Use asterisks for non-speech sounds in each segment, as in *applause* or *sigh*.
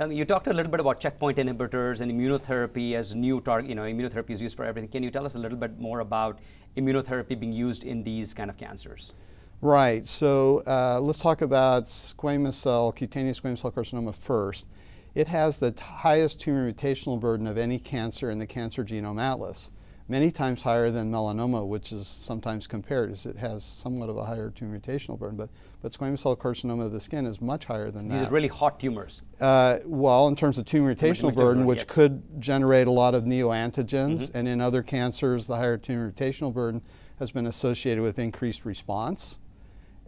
You talked a little bit about checkpoint inhibitors and immunotherapy as new target, you know, immunotherapy is used for everything. Can you tell us a little bit more about immunotherapy being used in these kind of cancers? Right, so uh, let's talk about squamous cell, cutaneous squamous cell carcinoma first. It has the highest tumor mutational burden of any cancer in the Cancer Genome Atlas many times higher than melanoma, which is sometimes compared as it has somewhat of a higher tumor mutational burden. But, but squamous cell carcinoma of the skin is much higher than These that. These are really hot tumors. Uh, well, in terms of tumor mutational burden, which yes. could generate a lot of neoantigens, mm -hmm. and in other cancers, the higher tumor mutational burden has been associated with increased response.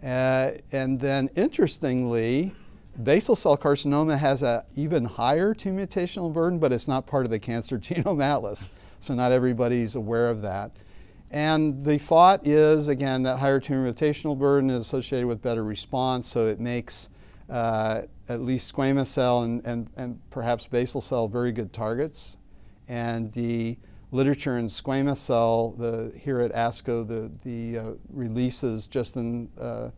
Uh, and then, interestingly, basal cell carcinoma has an even higher tumor mutational burden, but it's not part of the Cancer *laughs* Genome Atlas so not everybody's aware of that. And the thought is, again, that higher tumor mutational burden is associated with better response, so it makes uh, at least squamous cell and, and, and perhaps basal cell very good targets. And the literature in squamous cell, the, here at ASCO, the, the uh, releases just in, uh,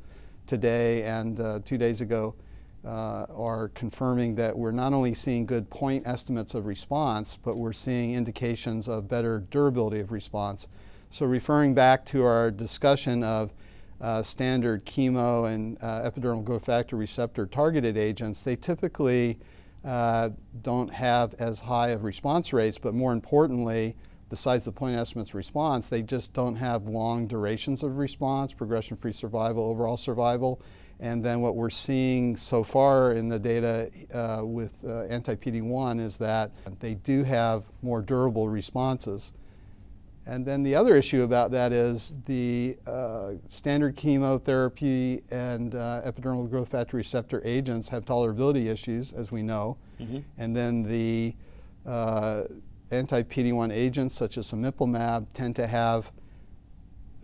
today and uh, two days ago uh, are confirming that we're not only seeing good point estimates of response, but we're seeing indications of better durability of response. So referring back to our discussion of uh, standard chemo and uh, epidermal growth factor receptor targeted agents, they typically uh, don't have as high of response rates, but more importantly, besides the point estimates response, they just don't have long durations of response, progression-free survival, overall survival, and then what we're seeing so far in the data uh, with uh, anti-PD-1 is that they do have more durable responses. And then the other issue about that is the uh, standard chemotherapy and uh, epidermal growth factor receptor agents have tolerability issues, as we know. Mm -hmm. And then the uh, anti-PD-1 agents, such as cemiplimab, tend to have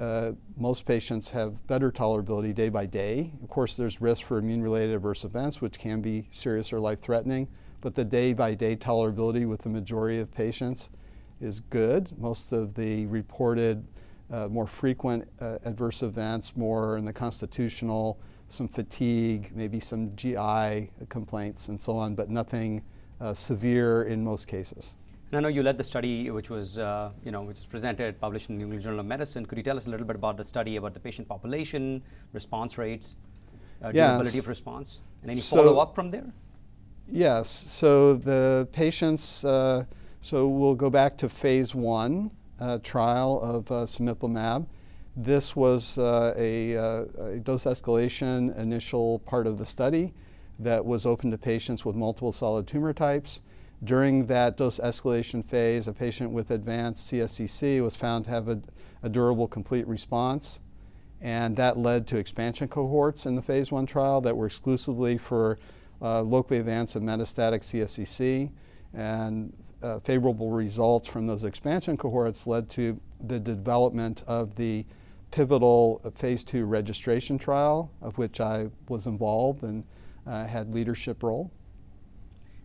uh, most patients have better tolerability day by day. Of course, there's risk for immune-related adverse events, which can be serious or life-threatening, but the day-by-day tolerability with the majority of patients is good. Most of the reported uh, more frequent uh, adverse events, more in the constitutional, some fatigue, maybe some GI complaints and so on, but nothing uh, severe in most cases. And I know you led the study, which was, uh, you know, which was presented, published in the New England Journal of Medicine. Could you tell us a little bit about the study, about the patient population, response rates, uh, yes. durability of response, and any so, follow-up from there? Yes. So the patients, uh, so we'll go back to phase one uh, trial of uh, cemiplimab. This was uh, a, uh, a dose escalation initial part of the study that was open to patients with multiple solid tumor types. During that dose escalation phase, a patient with advanced CSCC was found to have a, a durable complete response. And that led to expansion cohorts in the phase one trial that were exclusively for uh, locally advanced and metastatic CSCC. And uh, favorable results from those expansion cohorts led to the development of the pivotal phase two registration trial, of which I was involved and uh, had leadership role.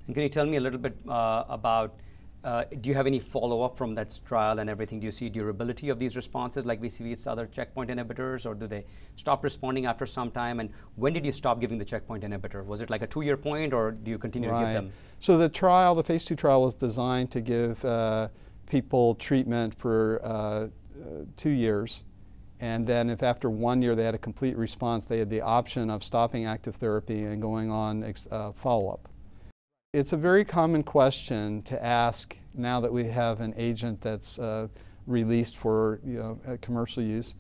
And can you tell me a little bit uh, about, uh, do you have any follow-up from that trial and everything? Do you see durability of these responses like we see with other checkpoint inhibitors, or do they stop responding after some time? And when did you stop giving the checkpoint inhibitor? Was it like a two-year point, or do you continue right. to give them? So the trial, the phase two trial was designed to give uh, people treatment for uh, uh, two years. And then if after one year they had a complete response, they had the option of stopping active therapy and going on uh, follow-up. It's a very common question to ask now that we have an agent that's uh, released for you know, commercial use.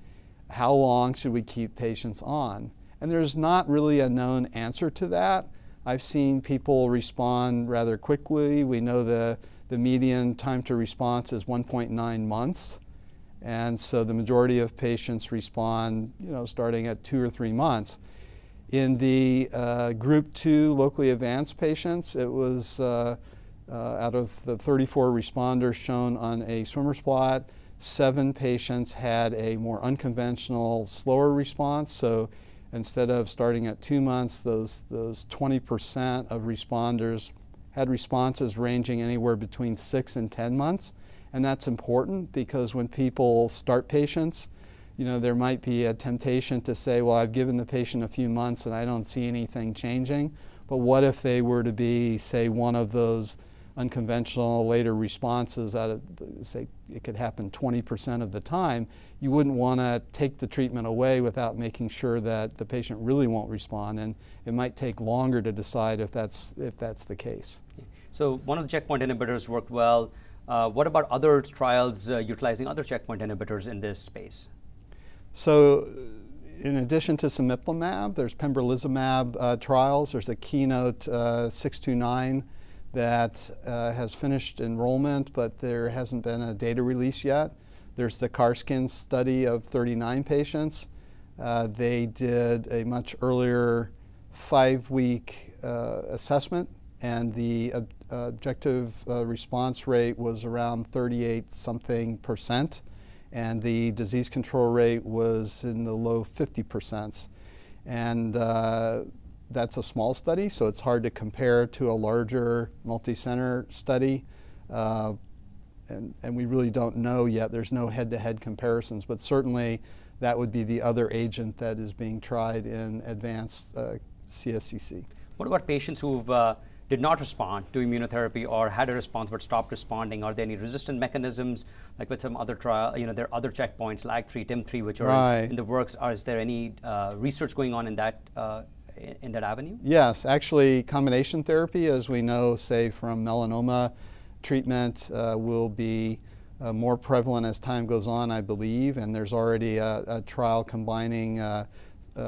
How long should we keep patients on? And there's not really a known answer to that. I've seen people respond rather quickly. We know the, the median time to response is 1.9 months. And so the majority of patients respond, you know, starting at two or three months. In the uh, group two locally advanced patients, it was uh, uh, out of the 34 responders shown on a swimmer's plot, seven patients had a more unconventional, slower response. So instead of starting at two months, those, those 20% of responders had responses ranging anywhere between six and 10 months. And that's important because when people start patients, you know, there might be a temptation to say, well, I've given the patient a few months and I don't see anything changing. But what if they were to be, say, one of those unconventional later responses out of, say, it could happen 20% of the time, you wouldn't want to take the treatment away without making sure that the patient really won't respond, and it might take longer to decide if that's, if that's the case. So one of the checkpoint inhibitors worked well. Uh, what about other trials uh, utilizing other checkpoint inhibitors in this space? So in addition to cemiplimab, there's pembrolizumab uh, trials. There's a Keynote uh, 629 that uh, has finished enrollment, but there hasn't been a data release yet. There's the CARSKIN study of 39 patients. Uh, they did a much earlier five-week uh, assessment, and the ob objective uh, response rate was around 38 something percent, and the disease control rate was in the low 50 percent. And uh, that's a small study, so it's hard to compare to a larger multi-center study. Uh, and, and we really don't know yet. There's no head-to-head comparisons, but certainly that would be the other agent that is being tried in advanced uh, CSCC. What about patients who uh, did not respond to immunotherapy or had a response but stopped responding? Are there any resistant mechanisms, like with some other trial, you know, there are other checkpoints, LAG3, TIM3, which are right. in the works. Are, is there any uh, research going on in that uh, in that avenue? Yes, actually, combination therapy, as we know, say from melanoma treatment, uh, will be uh, more prevalent as time goes on, I believe, and there's already a, a trial combining uh, uh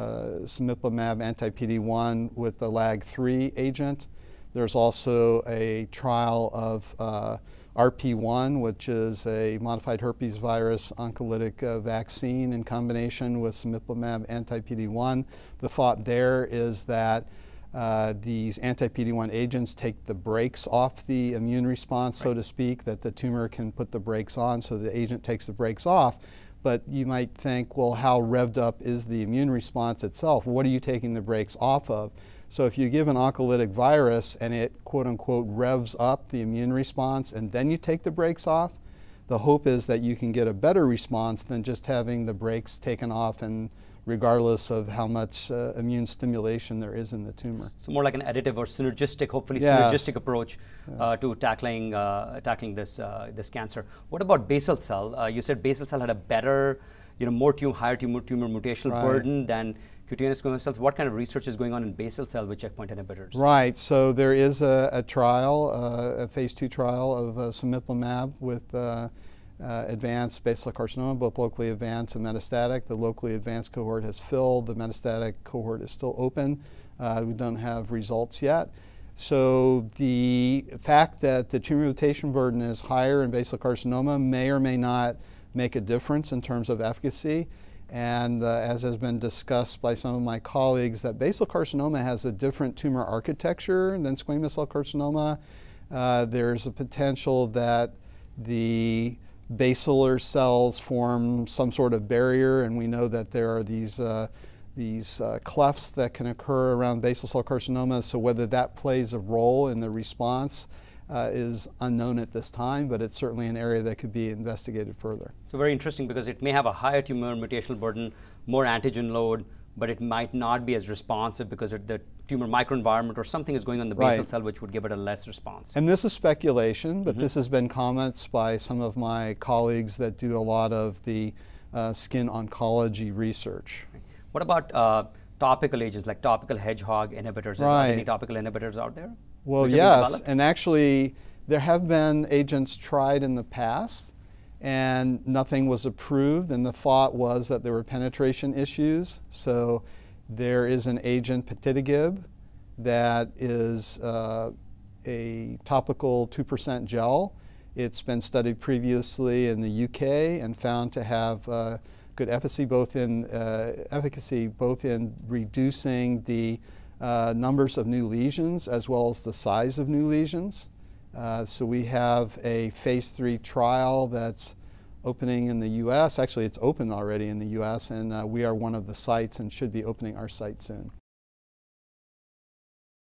cemiplimab anti-PD-1 with the LAG-3 agent. There's also a trial of uh, RP1, which is a modified herpes virus oncolytic uh, vaccine in combination with cemiplimab anti-PD-1. The thought there is that uh, these anti-PD-1 agents take the brakes off the immune response, right. so to speak, that the tumor can put the brakes on, so the agent takes the brakes off. But you might think, well, how revved up is the immune response itself? What are you taking the brakes off of? So if you give an oncolytic virus and it quote unquote revs up the immune response and then you take the brakes off, the hope is that you can get a better response than just having the brakes taken off and regardless of how much uh, immune stimulation there is in the tumor. So more like an additive or synergistic, hopefully yes. synergistic approach yes. uh, to tackling uh, tackling this uh, this cancer. What about basal cell? Uh, you said basal cell had a better, you know, more tumor, higher tumor tumor mutational right. burden than cutaneous squamous cells. What kind of research is going on in basal cell with checkpoint inhibitors? Right. So there is a, a trial, uh, a phase two trial of uh, with uh, uh, advanced basal carcinoma, both locally advanced and metastatic. The locally advanced cohort has filled. The metastatic cohort is still open. Uh, we don't have results yet. So the fact that the tumor mutation burden is higher in basal carcinoma may or may not make a difference in terms of efficacy. And uh, as has been discussed by some of my colleagues, that basal carcinoma has a different tumor architecture than squamous cell carcinoma. Uh, there's a potential that the basilar cells form some sort of barrier, and we know that there are these uh, these uh, clefts that can occur around basal cell carcinoma. So whether that plays a role in the response uh, is unknown at this time, but it's certainly an area that could be investigated further. So very interesting because it may have a higher tumor mutational burden, more antigen load, but it might not be as responsive because the tumor microenvironment or something is going on in the basal right. cell which would give it a less response. And this is speculation, but mm -hmm. this has been comments by some of my colleagues that do a lot of the uh, skin oncology research. What about uh, topical agents like topical hedgehog inhibitors? Right. Are there any topical inhibitors out there? Well, yes, and actually, there have been agents tried in the past, and nothing was approved. And the thought was that there were penetration issues. So there is an agent, patidegib, that is uh, a topical 2% gel. It's been studied previously in the UK and found to have uh, good efficacy both in uh, efficacy both in reducing the uh, numbers of new lesions as well as the size of new lesions. Uh, so we have a phase three trial that's opening in the U.S. Actually, it's open already in the U.S., and uh, we are one of the sites and should be opening our site soon.